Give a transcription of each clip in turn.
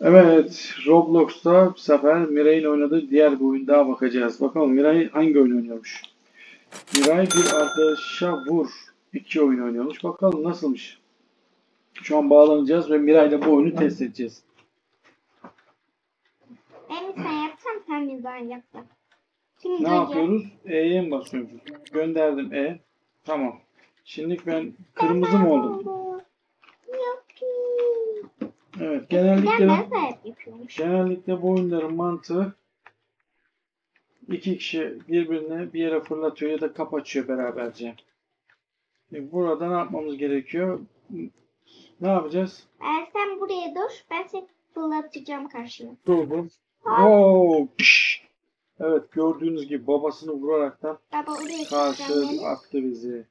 Evet, Roblox'ta bu sefer Miray'ın oynadığı diğer bir oyun daha bakacağız. Bakalım Miray hangi oyun oynuyormuş? Miray bir arkadaşa vur. iki oyun oynuyormuş. Bakalım nasılmış? Şu an bağlanacağız ve Miray'la bu oyunu test edeceğiz. Ben sen yapsam sen ben yapsam? Şimdi Ne yapıyoruz? E'ye mi basıyoruz? Gönderdim E. Tamam. Şimdi ben kırmızı mı oldum? Evet, Ben genellikle ben. Genellikle bu oyunların mantığı iki kişi birbirine bir yere fırlatıyor ya da kap açıyor beraberce. E, Burada ne yapmamız gerekiyor? Ne yapacağız? Eğer sen buraya dur ben seni fırlatacağım karşıya. Durdum. Oo, piş. Evet gördüğünüz gibi babasını vuraraktan Baba karşı attı bizi.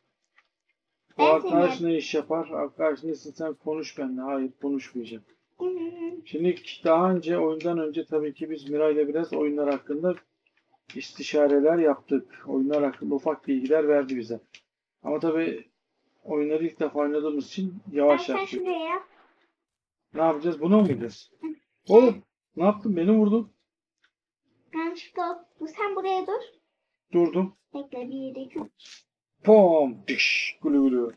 Bu Ben arkadaş ne iş yapar? Arkadaş nesin sen konuş benimle. Hayır konuşmayacağım. Şimdi daha önce oyundan önce tabii ki biz Miray'la biraz oyunlar hakkında istişareler yaptık. Oyunlar hakkında ufak bilgiler verdi bize. Ama tabii oyunları ilk defa oynadığımız için Ben yavaş sen yaptık. Ne yapacağız? Buna mı gideceğiz? Oğlum ne yaptın? Beni vurdun. Yanlışlıkla sen buraya dur. Durdum. Bekle bir iki. Pom! Piş! Gülü gülü.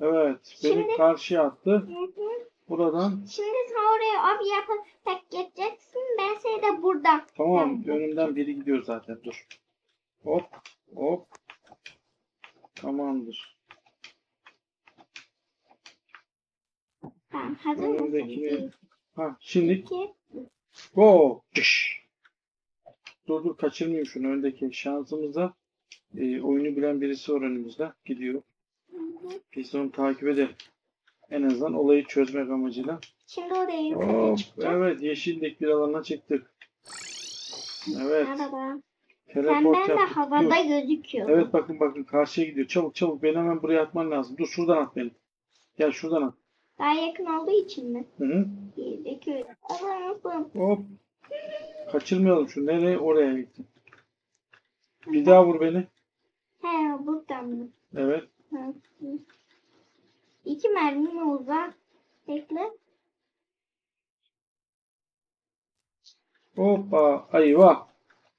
Evet. Beni Şimdi- karşıya attı. Hı hı. Buradan Şimdi sen oraya abi yaparak geçeceksin. Ben seni de buradan. tamam önümden biri gidiyor zaten. Dur. Hop. Hop. Tamamdır. Tamam hazır? Önümdekini- Ha, şimdi iki. Go! Dur dur kaçırmayayım şunu öndeki şansımıza. e, oyunu bilen birisi var önümüzde. Gidiyor. Biz onu takip edelim. En azından olayı çözmek amacıyla. Şimdi oraya yukarıya Hop, çıkacağım. evet yeşillik bir alana çıktık. Evet. Merhaba. Teleport ben de yaptık. havada Dur. gözüküyorum. Evet bakın bakın karşıya gidiyor. Çabuk çabuk beni hemen buraya atman lazım. Dur şuradan at beni. Gel şuradan at. Daha yakın olduğu için mi? Hı hı. Bir, iki, üç. Hazır mısın? Hop. Kaçırmayalım şu. Nereye? Oraya gitti. Bir daha vur beni. He buradan mı? Evet. Hı. İki mermi mi uzak? Bekle. Hoppa. Eyvah.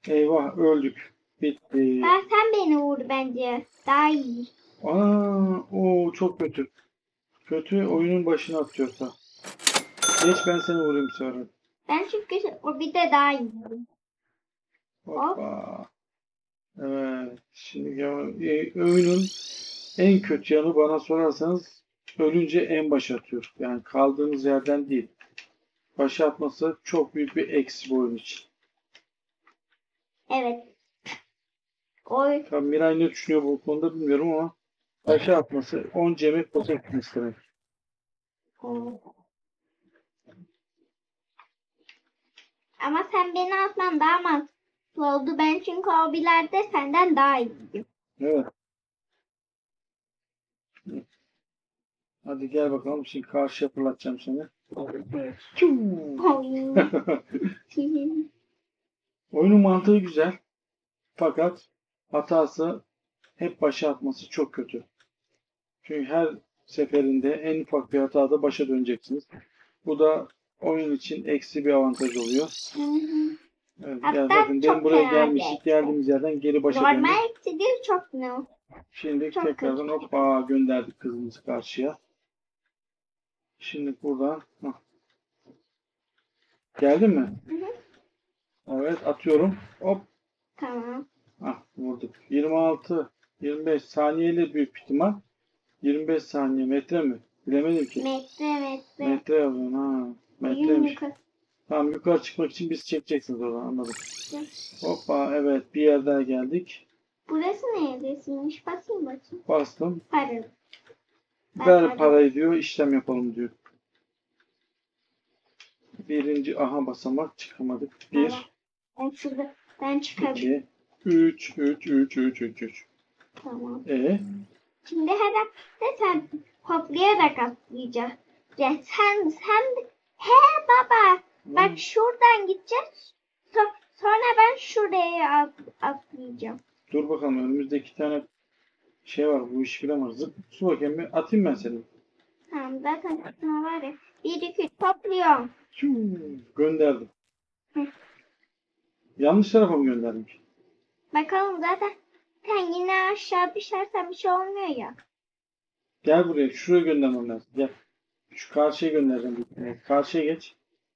Eyvah öldük. Bitti. Ha, sen beni vur bence. Daha iyi. Aa, o çok kötü. Kötü oyunun başına atıyorsa. Geç ben seni vurayım sonra. Ben çünkü o bir de daha iyi. Hoppa. Evet. Şimdi e, oyunun en kötü yanı bana sorarsanız ölünce en başa atıyor. Yani kaldığınız yerden değil. Başa atması çok büyük bir eksi bu oyun için. Evet. Oy. Tabii Miray ne düşünüyor bu konuda bilmiyorum ama başa atması 10 cemek boşa gitmesi demek. o. Ama sen beni atman daha mantıklı oldu. Ben çünkü hobilerde senden daha iyiyim. Evet. Hadi gel bakalım. Şimdi karşıya fırlatacağım seni. Oy. Oyunun mantığı güzel. Fakat hatası hep başa atması çok kötü. Çünkü her seferinde en ufak bir hatada başa döneceksiniz. Bu da oyun için eksi bir avantaj oluyor. Evet, gel bakın benim buraya gelmiştik. Geldiğimiz yerden geri başa döndük. Normal eksi değil çok ne? Şimdi Çok tekrardan hoppa gönderdik kızımızı karşıya. Şimdi buradan hah. Geldin mi? Hı hı. Evet atıyorum. Hop. Tamam. Ah vurduk. 26 25 saniyeyle büyük ihtimal. 25 saniye metre mi? Bilemedim ki. Metre metre. Metre yazıyorsun ha. Yürü Metreymiş. yukarı. Tamam yukarı çıkmak için biz çekeceksiniz oradan anladım. Hoppa evet bir yer daha geldik. Burası neredesiymiş? Basayım bakayım. Bastım. Para. Ver para- parayı diyor işlem yapalım diyor. Birinci aha basamak çıkamadık. 1, Ben şurada. Ben çıkarım. 2, 3, 3, 3, 3, 3, 3. Tamam. E Şimdi herhalde sen hoplayarak atlayacaksın. Ya sen sen he baba bak şuradan gideceğiz. So- sonra ben şuraya at- atlayacağım. dur bakalım önümüzde iki tane şey var bu iş bilemez. Zıp su bakayım bir atayım ben seni. Tamam zaten aklına var ya. Bir iki topluyorum. Çuu, gönderdim. Hı. Yanlış tarafa mı gönderdim ki? Bakalım zaten sen yine aşağı düşersen bir şey olmuyor ya. Gel buraya. Şuraya göndermem lazım. Gel. Şu karşıya göndereceğim. tane. Karşıya geç.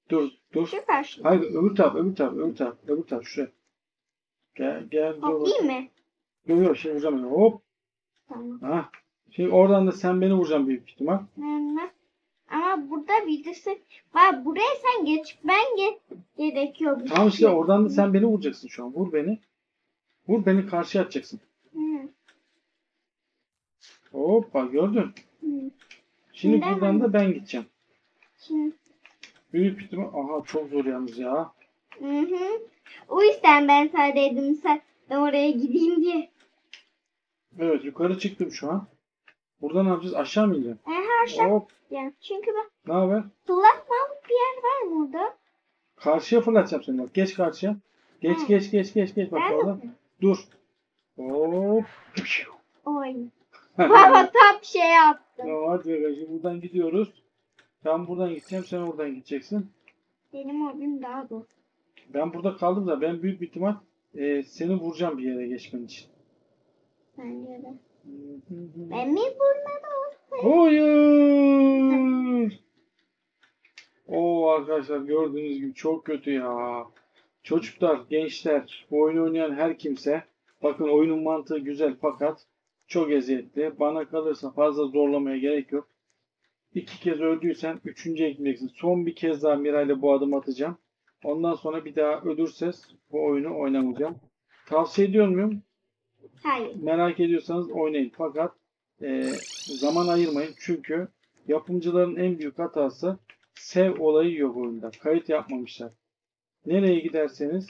Dur. Dur. Şu karşı. Hayır öbür taraf. Öbür taraf. Öbür taraf. Öbür taraf. Şuraya. Gel. Gel. Dur. Hoplayayım mı? Yok yok. Şimdi vuracağım. ben. Hop. Tamam. Ha. Şimdi oradan da sen beni vuracaksın büyük ihtimal. Hı, Ama burada birisi var. Buraya sen geçmen ge gerekiyor. Tamam işte oradan da sen beni vuracaksın şu an. Vur beni. Vur beni karşıya atacaksın. Hı, Hoppa gördün. hı. Şimdi Neden buradan ben- da ben gideceğim. Şimdi, Büyük ihtimal. Aha çok zor yalnız ya. hı hı. O yüzden ben sana dedim sen ben oraya gideyim diye. Evet yukarı çıktım şu an. Buradan ne yapacağız? Aşağı mı ineceğim? Aha aşağı. Hop. Yani çünkü ben Ne haber? fırlatmalık bir yer var mı orada? Karşıya fırlatacağım seni bak. Geç karşıya. Geç Ha. geç geç geç geç. Bak Ben orada. Dur. Hop. Oy. Baba tam şey yaptım. Tamam hadi bakalım. Şimdi buradan gidiyoruz. Ben buradan gideceğim. Sen oradan gideceksin. Benim hobim daha zor. Ben burada kaldım da ben büyük bir ihtimal e, seni vuracağım bir yere geçmen için. Bence de. Ben mi vurmadım? Hayır. Oo arkadaşlar gördüğünüz gibi çok kötü ya. Çocuklar, gençler, bu oyunu oynayan her kimse bakın oyunun mantığı güzel fakat çok eziyetli. Bana kalırsa fazla zorlamaya gerek yok. İki kez öldüysen üçüncüye gideceksin. Son bir kez daha Miray'la bu adımı atacağım. Ondan sonra bir daha ölürseniz bu oyunu oynamayacağım. Tavsiye ediyor muyum? Hayır. merak ediyorsanız oynayın. Fakat e, zaman ayırmayın. Çünkü yapımcıların en büyük hatası sev olayı yok oyunda. Kayıt yapmamışlar. Nereye giderseniz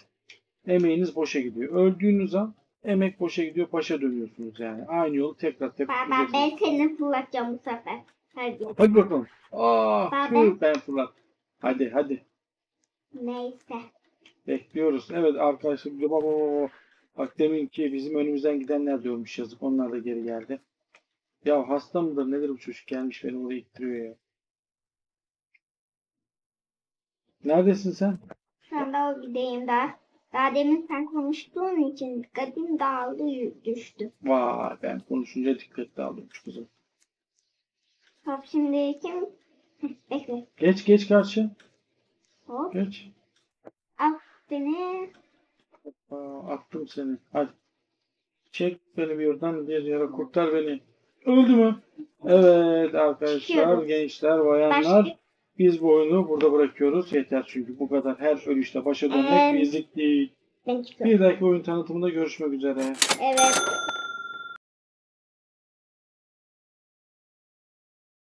emeğiniz boşa gidiyor. Öldüğünüz an emek boşa gidiyor. Başa dönüyorsunuz yani. Aynı yolu tekrar tekrar Baba ben seni fırlatacağım bu sefer. Hadi. Hadi bakalım. Aa, Baba. tüh, ben fırlat. Hadi hadi. Neyse. Bekliyoruz. Evet arkadaşlar. Baba, baba, baba. Bak demin ki bizim önümüzden gidenler diyormuş yazık. Onlar da geri geldi. Ya hasta mıdır nedir bu çocuk gelmiş beni oraya ittiriyor ya. Neredesin sen? Anda o gideyim daha. Daha demin sen konuştuğun için dikkatim dağıldı düştü. Vay ben konuşunca aldım şu kızım. Hop şimdi kim? Bekle. Geç geç karşı. Hop. Geç. Al beni. Aa, attım seni. Hadi. Çek beni bir oradan bir yere kurtar beni. Öldü mü? Evet arkadaşlar, gençler, bayanlar. Başka. Biz bu oyunu burada bırakıyoruz. Yeter çünkü bu kadar her ölüşte başa dönmek Ee, bizlik değil. Ben çıkıyorum. Bir dahaki oyun tanıtımında görüşmek üzere. Evet.